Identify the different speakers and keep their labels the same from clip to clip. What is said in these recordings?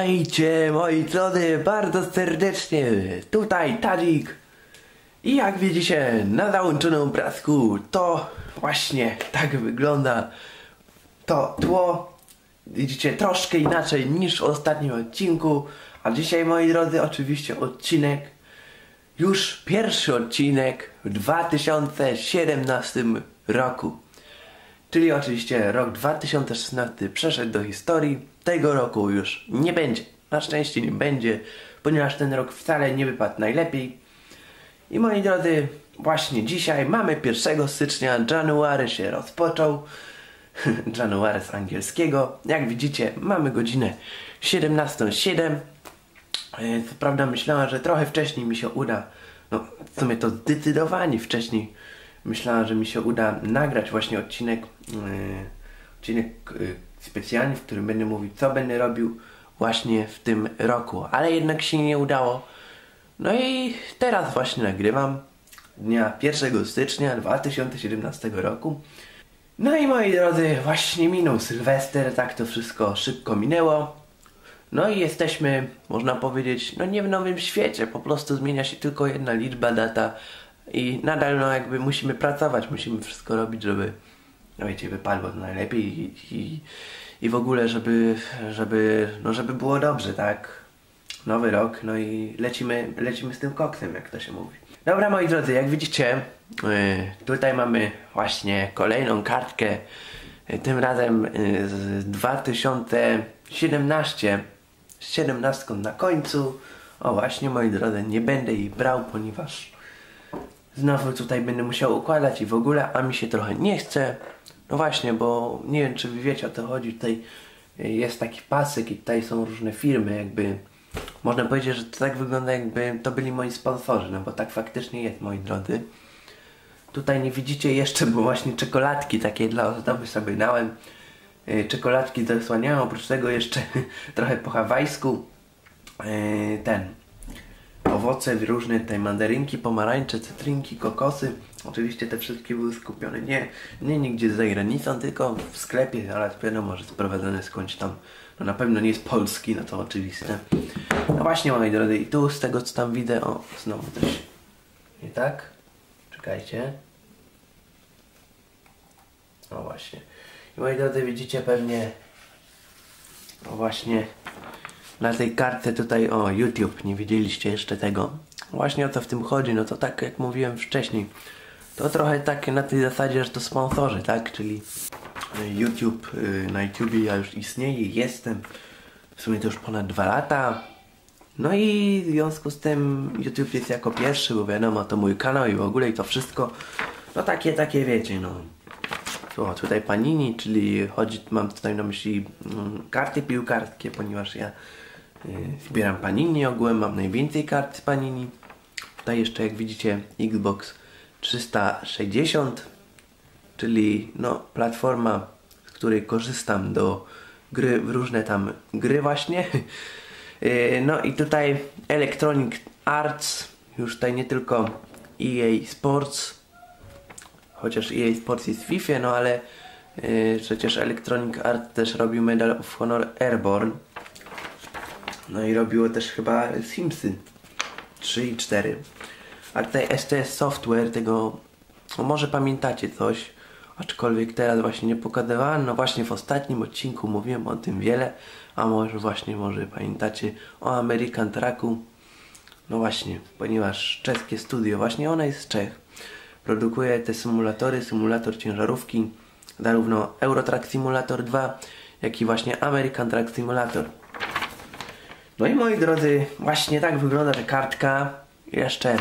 Speaker 1: Witajcie moi drodzy bardzo serdecznie, tutaj Tadzik i jak widzicie na załączonym obrazku to właśnie tak wygląda to tło widzicie troszkę inaczej niż w ostatnim odcinku a dzisiaj moi drodzy oczywiście odcinek już pierwszy odcinek w 2017 roku Czyli oczywiście rok 2016 przeszedł do historii. Tego roku już nie będzie. Na szczęście nie będzie, ponieważ ten rok wcale nie wypadł najlepiej. I moi drodzy, właśnie dzisiaj mamy 1 stycznia, January się rozpoczął. January z angielskiego. Jak widzicie, mamy godzinę 17.07. E, co prawda myślałem, że trochę wcześniej mi się uda. No, w sumie to zdecydowanie wcześniej myślałem, że mi się uda nagrać właśnie odcinek, yy, odcinek yy, specjalny, w którym będę mówił, co będę robił właśnie w tym roku, ale jednak się nie udało. No i teraz właśnie nagrywam dnia 1 stycznia 2017 roku. No i moi drodzy, właśnie minął Sylwester, tak to wszystko szybko minęło. No i jesteśmy, można powiedzieć, no nie w nowym świecie, po prostu zmienia się tylko jedna liczba, data, i nadal no jakby musimy pracować, musimy wszystko robić, żeby no wiecie, wypadło najlepiej i, i, i w ogóle, żeby, żeby, no żeby było dobrze, tak? Nowy rok, no i lecimy, lecimy z tym koksem, jak to się mówi. Dobra moi drodzy, jak widzicie, yy, tutaj mamy właśnie kolejną kartkę, yy, tym razem yy, z 2017, z 17 na końcu. O właśnie moi drodzy, nie będę jej brał, ponieważ Znowu tutaj będę musiał układać i w ogóle, a mi się trochę nie chce. No właśnie, bo nie wiem czy wy wiecie o to chodzi. Tutaj jest taki pasek i tutaj są różne firmy jakby. Można powiedzieć, że to tak wygląda jakby to byli moi sponsorzy, no bo tak faktycznie jest moi drodzy. Tutaj nie widzicie jeszcze, bo właśnie czekoladki takie dla ozdoby sobie dałem. E, czekoladki zasłaniają, oprócz tego jeszcze trochę po hawajsku. E, ten owoce różne, tutaj mandarynki, pomarańcze, cytrynki, kokosy. Oczywiście te wszystkie były skupione nie, nie nigdzie za granicą, tylko w sklepie, ale wiadomo, że sprowadzone skądś tam. No na pewno nie z Polski, no to oczywiste. No właśnie moi drodzy, i tu z tego co tam widzę, o znowu coś nie tak? Czekajcie. No właśnie. I moi drodzy, widzicie pewnie, no właśnie, na tej kartce tutaj, o YouTube, nie widzieliście jeszcze tego. Właśnie o co w tym chodzi, no to tak jak mówiłem wcześniej, to trochę tak na tej zasadzie, że to sponsorzy, tak, czyli YouTube, y, na YouTubie ja już istnieję, jestem, w sumie to już ponad dwa lata, no i w związku z tym YouTube jest jako pierwszy, bo wiadomo, to mój kanał i w ogóle i to wszystko, no takie, takie wiecie, no. O, tutaj Panini, czyli chodzi, mam tutaj na myśli mm, karty piłkarskie, ponieważ ja Zbieram Panini ogółem, mam najwięcej kart Panini. Tutaj jeszcze jak widzicie Xbox 360, czyli no, platforma, z której korzystam do gry w różne tam gry właśnie. E, no i tutaj Electronic Arts, już tutaj nie tylko EA Sports, chociaż EA Sports jest w FIFA, no ale yy, przecież Electronic Arts też robił Medal of Honor Airborne no i robiło też chyba Simsy 3 i 4. A tutaj STS Software tego, no może pamiętacie coś, aczkolwiek teraz właśnie nie pokazywałem, no właśnie w ostatnim odcinku mówiłem o tym wiele, a może właśnie może pamiętacie o American Trucku. No właśnie, ponieważ czeskie studio, właśnie ona jest z Czech, produkuje te symulatory, symulator ciężarówki, zarówno Eurotrack Simulator 2, jak i właśnie American Truck Simulator. No i moi drodzy, właśnie tak wygląda ta kartka. Jeszcze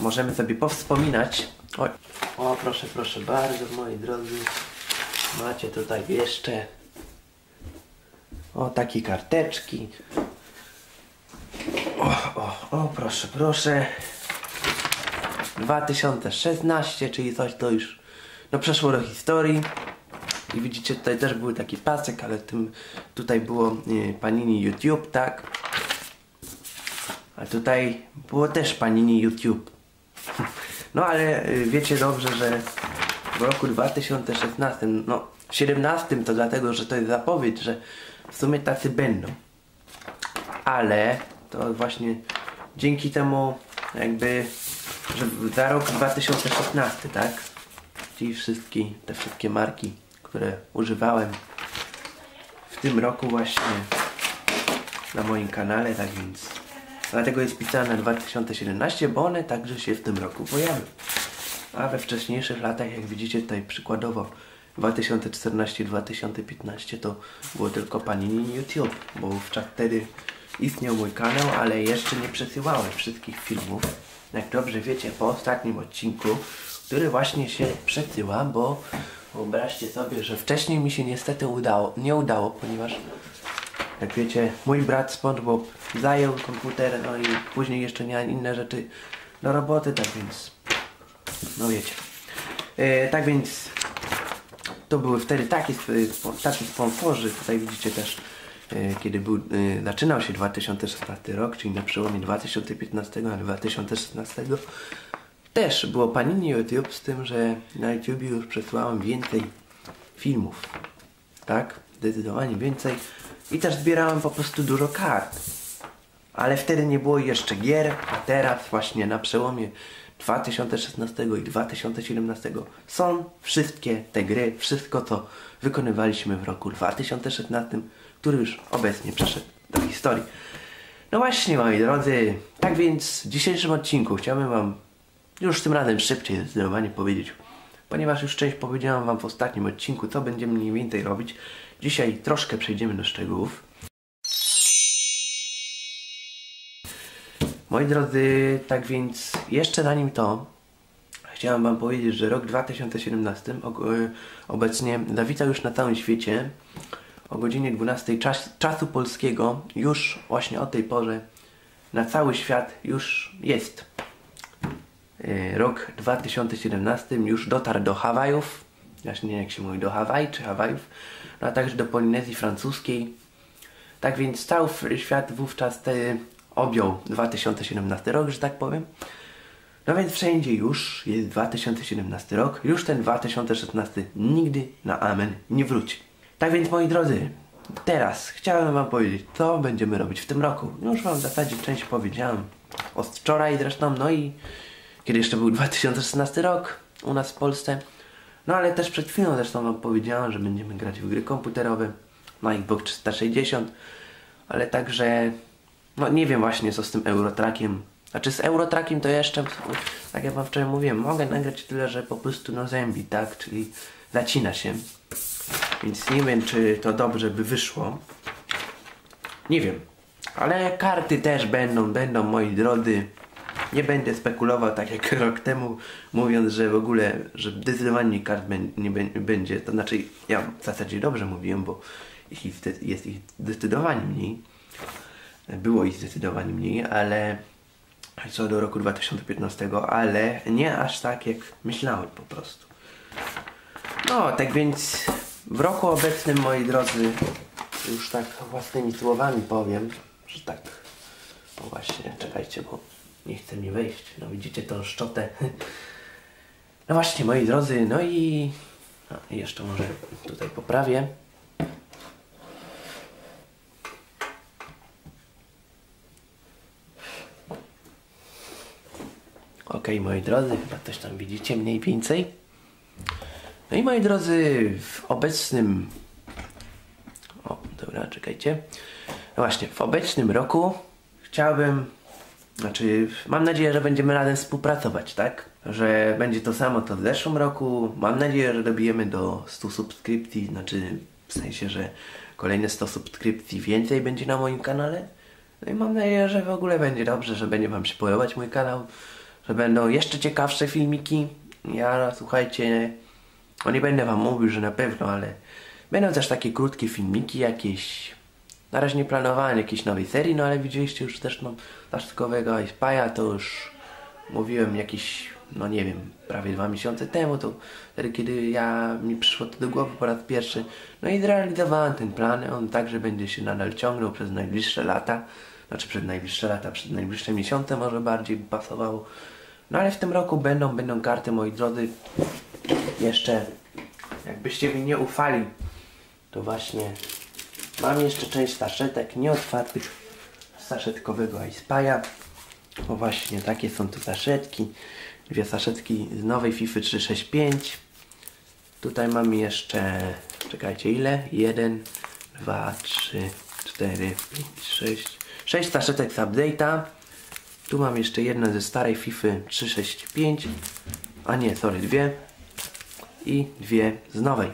Speaker 1: możemy sobie powspominać. O, o proszę, proszę bardzo, moi drodzy. Macie tutaj jeszcze o takie karteczki. O, o, o, proszę, proszę. 2016, czyli coś to już no przeszło do historii. I widzicie, tutaj też był taki pasek, ale tym tutaj było y, Panini YouTube, tak? A tutaj było też Panini YouTube. No ale y, wiecie dobrze, że w roku 2016, no 17 to dlatego, że to jest zapowiedź, że w sumie tacy będą. Ale to właśnie dzięki temu jakby, że za rok 2016, tak? Ci wszystkie, te wszystkie marki, które używałem w tym roku właśnie na moim kanale, tak więc dlatego jest pisane 2017, bo one także się w tym roku pojawią. A we wcześniejszych latach, jak widzicie tutaj przykładowo 2014-2015 to było tylko Panini YouTube, bo wtedy istniał mój kanał, ale jeszcze nie przesyłałem wszystkich filmów. Jak dobrze wiecie, po ostatnim odcinku, który właśnie się przesyła, bo wyobraźcie sobie, że wcześniej mi się niestety udało, nie udało, ponieważ jak wiecie, mój brat SpongeBob zajął komputer, no i później jeszcze miałem inne rzeczy do roboty, tak więc no wiecie. E, tak więc to były wtedy takie, tacy sponsorzy, tutaj widzicie też e, kiedy był, e, zaczynał się 2016 rok, czyli na przełomie 2015 a 2016 też było Panini YouTube z tym, że na YouTube już przesłałem więcej filmów, tak? Zdecydowanie więcej i też zbierałem po prostu dużo kart. Ale wtedy nie było jeszcze gier, a teraz właśnie na przełomie 2016 i 2017 są wszystkie te gry, wszystko co wykonywaliśmy w roku 2016, który już obecnie przeszedł do historii. No właśnie moi drodzy, tak więc w dzisiejszym odcinku chciałbym wam już tym razem szybciej zdecydowanie powiedzieć, ponieważ już część powiedziałam wam w ostatnim odcinku, co będziemy mniej więcej robić. Dzisiaj troszkę przejdziemy do szczegółów. Moi drodzy, tak więc jeszcze zanim to, chciałem Wam powiedzieć, że rok 2017 e, obecnie zawitał już na całym świecie o godzinie 12 czas, czasu polskiego. Już właśnie o tej porze na cały świat już jest. E, rok 2017 już dotarł do Hawajów. Właśnie nie jak się mówi, do Hawaj czy Hawajów, no a także do Polinezji Francuskiej. Tak więc cały świat wówczas te objął 2017 rok, że tak powiem. No więc wszędzie już jest 2017 rok, już ten 2016 nigdy na amen nie wróci. Tak więc moi drodzy, teraz chciałem wam powiedzieć, co będziemy robić w tym roku. Już wam w zasadzie część powiedziałem od wczoraj zresztą, no i kiedy jeszcze był 2016 rok u nas w Polsce. No ale też przed chwilą zresztą wam powiedziałem, że będziemy grać w gry komputerowe na Xbox 360, ale także no nie wiem właśnie co z tym Eurotrackiem. Znaczy z Eurotrackiem to jeszcze, tak jak wam wczoraj mówiłem, mogę nagrać tyle, że po prostu no zębi, tak? Czyli zacina się. Więc nie wiem, czy to dobrze by wyszło. Nie wiem. Ale karty też będą, będą moi drodzy. Nie będę spekulował tak jak rok temu, mówiąc, że w ogóle, że zdecydowanie kart nie będzie. To znaczy, ja w zasadzie dobrze mówiłem, bo jest ich zdecydowanie mniej było ich zdecydowanie mniej, ale co do roku 2015, ale nie aż tak jak myślałem po prostu. No, tak więc w roku obecnym, moi drodzy, już tak własnymi słowami powiem, że tak, o właśnie, czekajcie, bo nie chce mi wejść. No widzicie tą szczotę. No właśnie, moi drodzy, no i no, jeszcze może tutaj poprawię. Ok, moi drodzy, chyba coś tam widzicie mniej więcej. No i moi drodzy, w obecnym... O, dobra, czekajcie. No właśnie, w obecnym roku chciałbym... Znaczy, mam nadzieję, że będziemy razem współpracować, tak? Że będzie to samo co w zeszłym roku. Mam nadzieję, że dobijemy do 100 subskrypcji, znaczy w sensie, że kolejne 100 subskrypcji więcej będzie na moim kanale. No i mam nadzieję, że w ogóle będzie dobrze, że będzie Wam się podobać mój kanał że będą jeszcze ciekawsze filmiki. Ja, słuchajcie, no nie będę wam mówił, że na pewno, ale będą też takie krótkie filmiki jakieś. Na razie nie planowałem jakiejś nowej serii, no ale widzieliście już też no, plastikowego Ispaja, to już mówiłem jakiś no nie wiem, prawie dwa miesiące temu, to wtedy kiedy ja mi przyszło to do głowy po raz pierwszy. No i zrealizowałem ten plan, on także będzie się nadal ciągnął przez najbliższe lata, znaczy przez najbliższe lata, przez najbliższe miesiące może bardziej by pasowało. No ale w tym roku będą, będą karty, moi drodzy, jeszcze, jakbyście mi nie ufali, to właśnie mam jeszcze część saszetek nieotwartych saszetkowego Icepaja. O właśnie, takie są tu saszetki. Dwie saszetki z nowej FIFA 365. Tutaj mamy jeszcze, czekajcie ile? 1, 2, 3, 4, 5, 6. 6 saszetek z update'a. Tu mam jeszcze jedno ze starej FIFA 365. A nie, sorry, dwie. I dwie z nowej.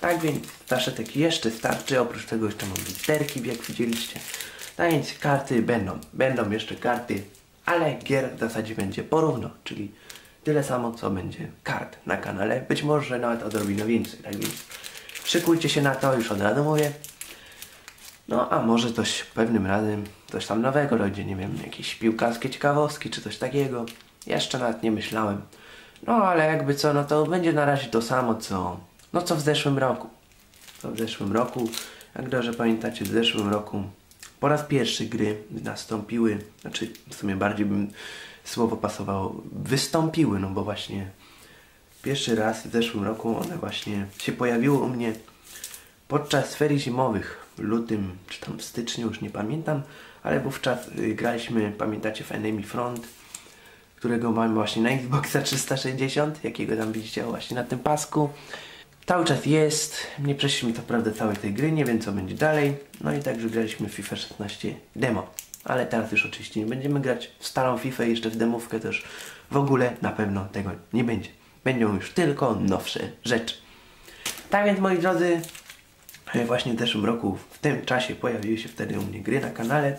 Speaker 1: Tak więc saszetek jeszcze starczy. Oprócz tego jeszcze mam literki, jak widzieliście. Tak więc karty będą. Będą jeszcze karty, ale gier w zasadzie będzie porówno, czyli tyle samo, co będzie kart na kanale. Być może nawet odrobinę więcej. Tak więc szykujcie się na to, już od razu mówię. No, a może coś pewnym razem, coś tam nowego dojdzie, nie wiem, jakieś piłkarskie ciekawostki czy coś takiego. Jeszcze nawet nie myślałem. No, ale jakby co, no to będzie na razie to samo, co, no co w zeszłym roku. Co w zeszłym roku, jak dobrze pamiętacie, w zeszłym roku po raz pierwszy gry nastąpiły, znaczy w sumie bardziej bym słowo pasowało, wystąpiły, no bo właśnie pierwszy raz w zeszłym roku one właśnie się pojawiły u mnie podczas ferii zimowych w lutym czy tam w styczniu, już nie pamiętam, ale wówczas y, graliśmy, pamiętacie, w Enemy Front, którego mamy właśnie na Xboxa 360, jakiego tam widzicie właśnie na tym pasku. Cały czas jest, nie przeszliśmy to prawda całej tej gry, nie wiem co będzie dalej. No i także graliśmy FIFA 16 demo. Ale teraz już oczywiście nie będziemy grać w starą FIFA, jeszcze w demówkę też w ogóle na pewno tego nie będzie. Będą już tylko nowsze rzeczy. Tak więc moi drodzy, e, właśnie w zeszłym roku, w tym czasie pojawiły się wtedy u mnie gry na kanale.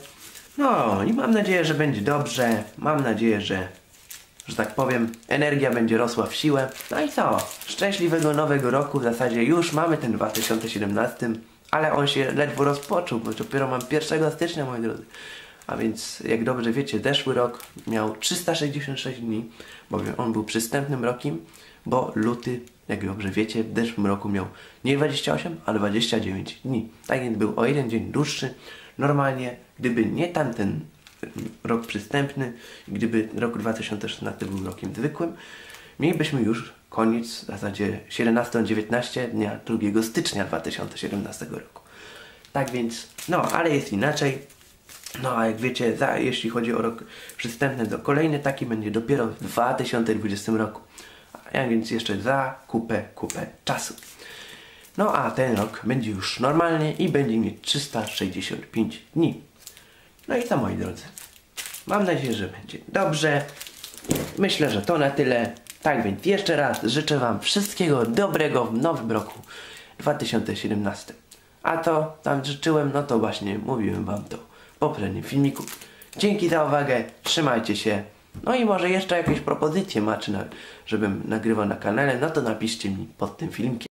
Speaker 1: No i mam nadzieję, że będzie dobrze. Mam nadzieję, że że tak powiem, energia będzie rosła w siłę. No i co? Szczęśliwego nowego roku. W zasadzie już mamy ten 2017, ale on się ledwo rozpoczął, bo dopiero mam 1 stycznia, moi drodzy. A więc, jak dobrze wiecie, zeszły rok miał 366 dni, bowiem on był przystępnym rokiem, bo luty, jak dobrze wiecie, w zeszłym roku miał nie 28, a 29 dni. Tak więc był o jeden dzień dłuższy. Normalnie, gdyby nie tamten rok przystępny, gdyby rok 2016 był rokiem zwykłym, mielibyśmy już koniec w zasadzie 17-19 dnia 2 stycznia 2017 roku. Tak więc, no, ale jest inaczej. No, a jak wiecie, za, jeśli chodzi o rok przystępny, to kolejny taki będzie dopiero w 2020 roku. A więc jeszcze za kupę, kupę czasu. No, a ten rok będzie już normalnie i będzie mieć 365 dni. No i co moi drodzy. Mam nadzieję, że będzie dobrze. Myślę, że to na tyle. Tak więc jeszcze raz życzę Wam wszystkiego dobrego w nowym roku 2017. A to tam życzyłem, no to właśnie mówiłem Wam to w poprzednim filmiku. Dzięki za uwagę, trzymajcie się. No i może jeszcze jakieś propozycje macie, żebym nagrywał na kanale, no to napiszcie mi pod tym filmikiem.